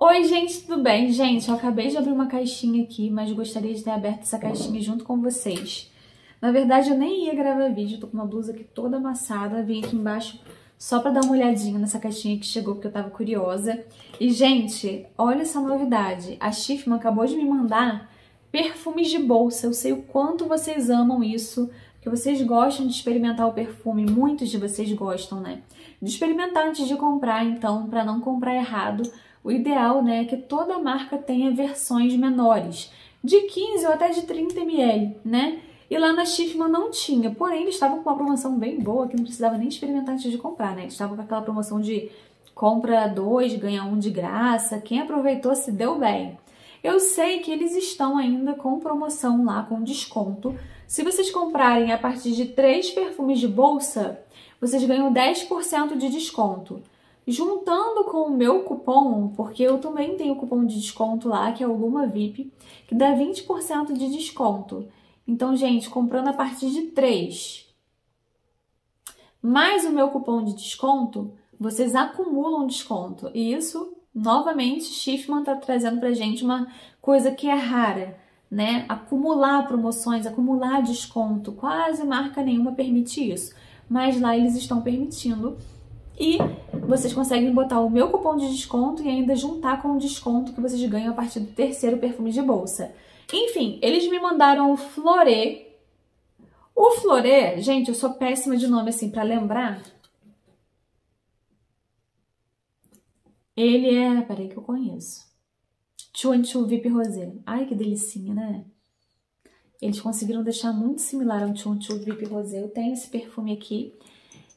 Oi, gente, tudo bem? Gente, eu acabei de abrir uma caixinha aqui, mas gostaria de ter aberto essa caixinha junto com vocês. Na verdade, eu nem ia gravar vídeo, tô com uma blusa aqui toda amassada, vim aqui embaixo só pra dar uma olhadinha nessa caixinha que chegou, porque eu tava curiosa. E, gente, olha essa novidade. A Schiffman acabou de me mandar perfumes de bolsa. Eu sei o quanto vocês amam isso, que vocês gostam de experimentar o perfume, muitos de vocês gostam, né? De experimentar antes de comprar, então, para não comprar errado. O ideal, né, é que toda marca tenha versões menores, de 15 ou até de 30 ml, né? E lá na Schiffman não tinha, porém eles estavam com uma promoção bem boa que não precisava nem experimentar antes de comprar, né? Eles estavam com aquela promoção de compra dois, ganha um de graça. Quem aproveitou se deu bem. Eu sei que eles estão ainda com promoção lá, com desconto. Se vocês comprarem a partir de três perfumes de bolsa, vocês ganham 10% de desconto. Juntando com o meu cupom, porque eu também tenho cupom de desconto lá, que é o Luma VIP, que dá 20% de desconto. Então, gente, comprando a partir de 3, mais o meu cupom de desconto, vocês acumulam desconto. E isso, novamente, Schiffman está trazendo para gente uma coisa que é rara, né? Acumular promoções, acumular desconto. Quase marca nenhuma permite isso. Mas lá eles estão permitindo. E vocês conseguem botar o meu cupom de desconto e ainda juntar com o desconto que vocês ganham a partir do terceiro perfume de bolsa. Enfim, eles me mandaram o Florê. O Florê, gente, eu sou péssima de nome assim para lembrar. Ele é, peraí que eu conheço. Chuanchu VIP Rosé. Ai, que delicinha, né? Eles conseguiram deixar muito similar ao Chuanchu VIP Rosé. Eu tenho esse perfume aqui.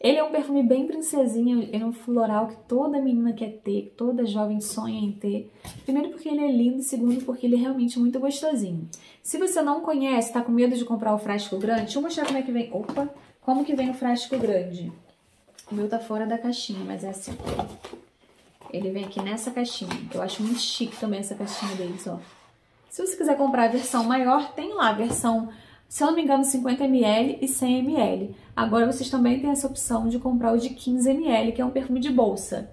Ele é um perfume bem princesinha, ele é um floral que toda menina quer ter, toda jovem sonha em ter. Primeiro porque ele é lindo, segundo porque ele é realmente muito gostosinho. Se você não conhece, tá com medo de comprar o frasco grande, deixa eu mostrar como é que vem. Opa! Como que vem o frasco grande? O meu tá fora da caixinha, mas é assim. Ele vem aqui nessa caixinha. Eu acho muito chique também essa caixinha deles, ó. Se você quiser comprar a versão maior, tem lá a versão se eu não me engano, 50ml e 100ml. Agora vocês também têm essa opção de comprar o de 15ml, que é um perfume de bolsa.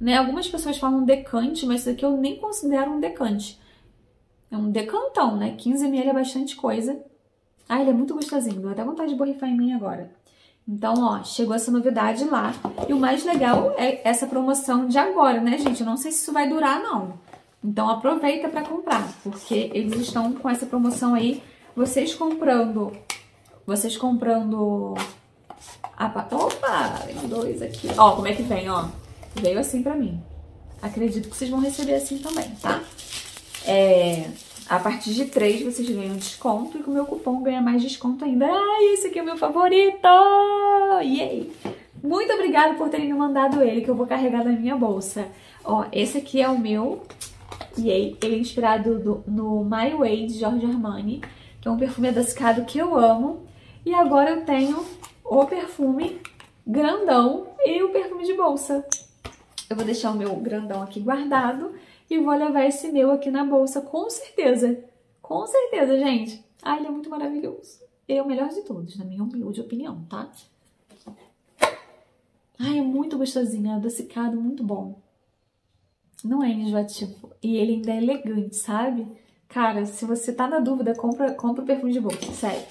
Né? Algumas pessoas falam decante, mas isso aqui eu nem considero um decante. É um decantão, né? 15ml é bastante coisa. Ah, ele é muito gostosinho, deu até vontade de borrifar em mim agora. Então, ó, chegou essa novidade lá. E o mais legal é essa promoção de agora, né, gente? Eu não sei se isso vai durar, não. Então, aproveita para comprar, porque eles estão com essa promoção aí vocês comprando, vocês comprando a... Opa, tem dois aqui. Ó, como é que vem, ó. Veio assim pra mim. Acredito que vocês vão receber assim também, tá? É, a partir de três vocês ganham desconto e com o meu cupom ganha mais desconto ainda. Ai, esse aqui é o meu favorito! Yay! Muito obrigada por terem me mandado ele, que eu vou carregar na minha bolsa. Ó, esse aqui é o meu. Yay! Ele é inspirado do, no My Way, de Giorgio Armani que é um perfume adocicado que eu amo. E agora eu tenho o perfume grandão e o perfume de bolsa. Eu vou deixar o meu grandão aqui guardado e vou levar esse meu aqui na bolsa, com certeza. Com certeza, gente. Ah, ele é muito maravilhoso. Ele é o melhor de todos, na minha humilde opinião, tá? Ai, é muito gostosinho, é adocicado, muito bom. Não é enjoativo. E ele ainda é elegante, sabe? Cara, se você tá na dúvida, compra, compra o perfume de bolsa, sério.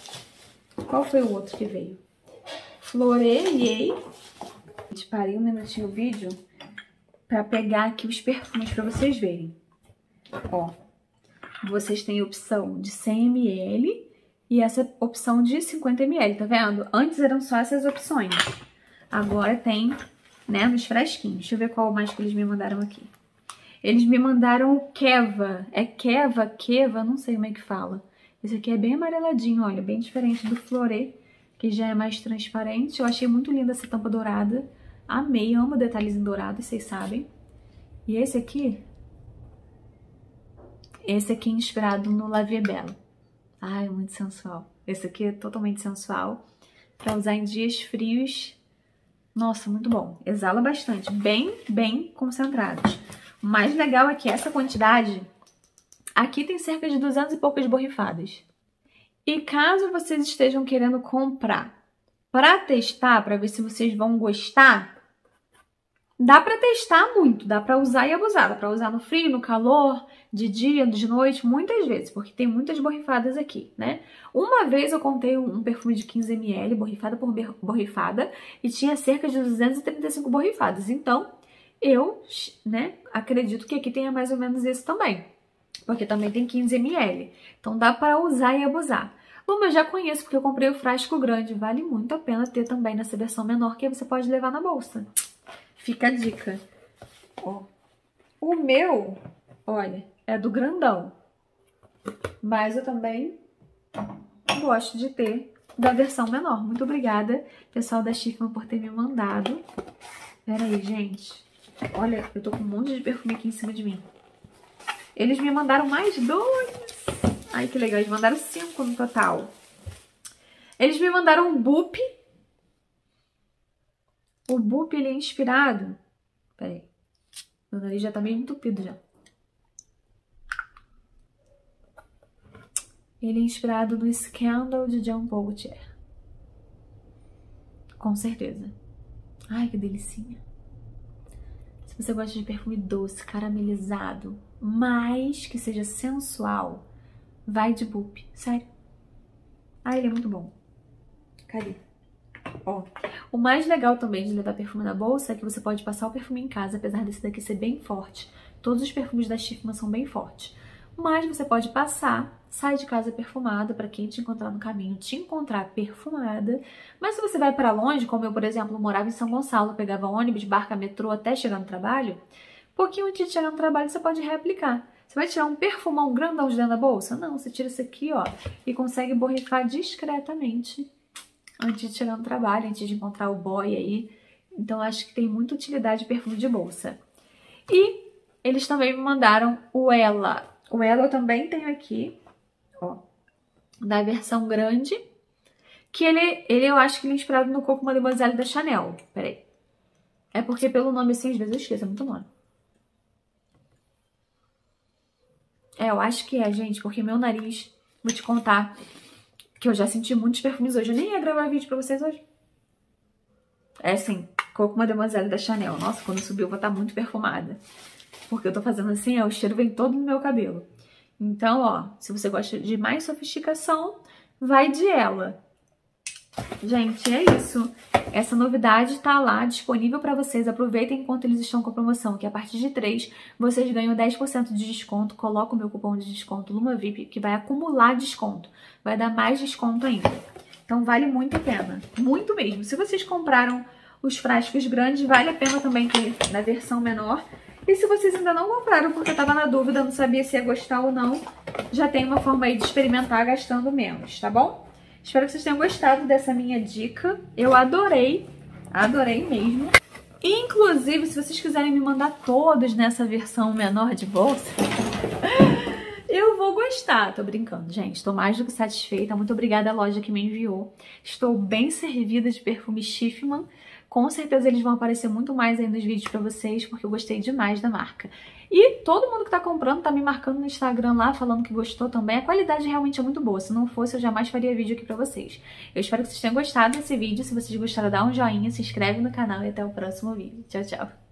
Qual foi o outro que veio? Floreei. Gente, parei um minutinho o vídeo pra pegar aqui os perfumes pra vocês verem. Ó, vocês têm opção de 100ml e essa opção de 50ml, tá vendo? Antes eram só essas opções. Agora tem, né, nos fresquinhos. Deixa eu ver qual mais que eles me mandaram aqui. Eles me mandaram o Keva. É Keva, Keva, não sei como é que fala. Esse aqui é bem amareladinho, olha, bem diferente do Florê, que já é mais transparente. Eu achei muito linda essa tampa dourada. Amei, amo detalhes em dourado, vocês sabem. E esse aqui, esse aqui é inspirado no La Vie Belle. Ai, muito sensual. Esse aqui é totalmente sensual. Pra usar em dias frios. Nossa, muito bom. Exala bastante. Bem, bem concentrados. Mais legal é que essa quantidade, aqui tem cerca de 200 e poucas borrifadas. E caso vocês estejam querendo comprar para testar, para ver se vocês vão gostar, Dá para testar muito, dá para usar e abusar, dá para usar no frio, no calor, de dia, de noite, muitas vezes, porque tem muitas borrifadas aqui, né? Uma vez eu contei um perfume de 15 ml, borrifada por borrifada, e tinha cerca de 235 borrifadas. Então, eu, né, acredito que aqui tenha mais ou menos isso também, porque também tem 15 ml. Então, dá para usar e abusar. Bom, eu já conheço porque eu comprei o frasco grande, vale muito a pena ter também nessa versão menor, que você pode levar na bolsa. Fica a dica. Ó. O meu, olha, é do grandão. Mas eu também gosto de ter da versão menor. Muito obrigada, pessoal da Chifma, por ter me mandado. Pera aí, gente. Olha, eu tô com um monte de perfume aqui em cima de mim. Eles me mandaram mais dois. Ai, que legal. Eles mandaram cinco no total. Eles me mandaram um Boop o Boop, ele é inspirado... Peraí. Meu nariz já tá meio entupido já. Ele é inspirado no Scandal de Jean Paul. Com certeza. Ai, que delicinha. Se você gosta de perfume doce, caramelizado, mas que seja sensual, vai de Boop. Sério. Ah, ele é muito bom. Cadê? Ó, o mais legal também de levar perfume na bolsa é que você pode passar o perfume em casa, apesar desse daqui ser bem forte. Todos os perfumes da Schiffman são bem fortes. Mas você pode passar, sai de casa perfumada, para quem te encontrar no caminho, te encontrar perfumada. Mas se você vai para longe, como eu, por exemplo, morava em São Gonçalo, pegava ônibus, barca, metrô até chegar no trabalho, pouquinho antes de chegar no trabalho você pode reaplicar. Você vai tirar um perfumão grandão de dentro da bolsa? Não, você tira isso aqui, ó, e consegue borrifar discretamente antes de chegar no trabalho, antes de encontrar o boy aí. Então acho que tem muita utilidade perfume de bolsa. E eles também me mandaram o Ela. O Ela eu também tenho aqui, ó, da versão grande, que ele, ele eu acho que ele é inspirado no Coco Mademoiselle da Chanel. Peraí. É porque pelo nome assim, às vezes eu esqueço, é muito nome. É, eu acho que é, gente, porque meu nariz, vou te contar, que eu já senti muitos perfumes hoje. Eu nem ia gravar vídeo pra vocês hoje. É assim, Coco Mademoiselle da Chanel. Nossa, quando subir eu vou estar muito perfumada. Porque eu tô fazendo assim, ó, o cheiro vem todo no meu cabelo. Então, ó, se você gosta de mais sofisticação, vai de ela. Gente, é isso. Essa novidade tá lá disponível para vocês. Aproveitem enquanto eles estão com a promoção, que a partir de 3 vocês ganham 10% de desconto. Coloca o meu cupom de desconto LumaVip, que vai acumular desconto. Vai dar mais desconto ainda. Então vale muito a pena. Muito mesmo. Se vocês compraram os frascos grandes, vale a pena também ter na versão menor. E se vocês ainda não compraram porque eu tava na dúvida, não sabia se ia gostar ou não, já tem uma forma aí de experimentar gastando menos, tá bom? Espero que vocês tenham gostado dessa minha dica. Eu adorei, adorei mesmo. Inclusive, se vocês quiserem me mandar todos nessa versão menor de bolsa, eu vou gostar. Tô brincando, gente. Tô mais do que satisfeita. Muito obrigada à loja que me enviou. Estou bem servida de perfume Schiffman. Com certeza eles vão aparecer muito mais aí nos vídeos pra vocês, porque eu gostei demais da marca. E todo mundo que tá comprando tá me marcando no Instagram lá, falando que gostou também. A qualidade realmente é muito boa. Se não fosse, eu jamais faria vídeo aqui pra vocês. Eu espero que vocês tenham gostado desse vídeo. Se vocês gostaram, dá um joinha, se inscreve no canal e até o próximo vídeo. Tchau, tchau!